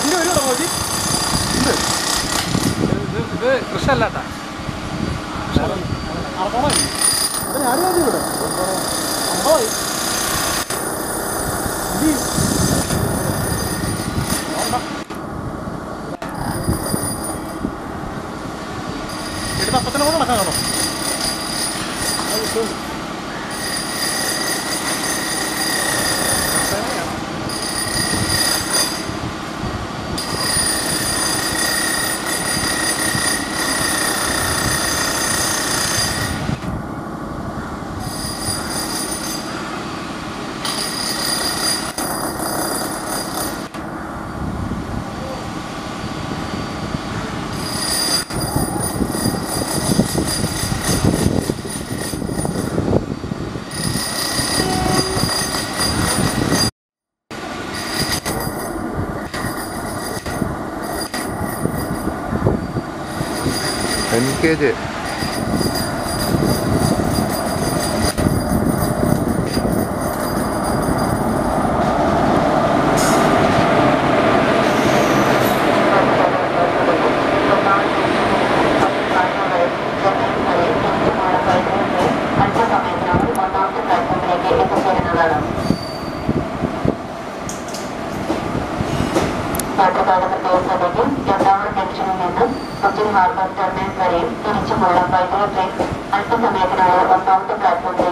طب ليه ليه موجود؟ رشال لا تعال عرفان أنا عارف هذه ولا؟ هاي ليه؟ كده بقى فتنا ولا ما كان غلط؟ 変形で പ്രത്യേക ശ്രദ്ധയ്ക്ക് രണ്ടാമത് ജംഗ്ഷനിൽ നിന്നും കൊച്ചിൻ ഹാർബർ ടെർമിനൽ വരെയും തിരിച്ചുമുള്ള വൈദ്യുതി ട്രെയിൻ അല്പസമയത്തിനുള്ളിൽ ഒന്നാമത്തെ പ്ലാറ്റ്ഫോമിലേക്ക്